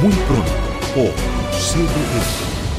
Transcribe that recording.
muito pronto por CDN.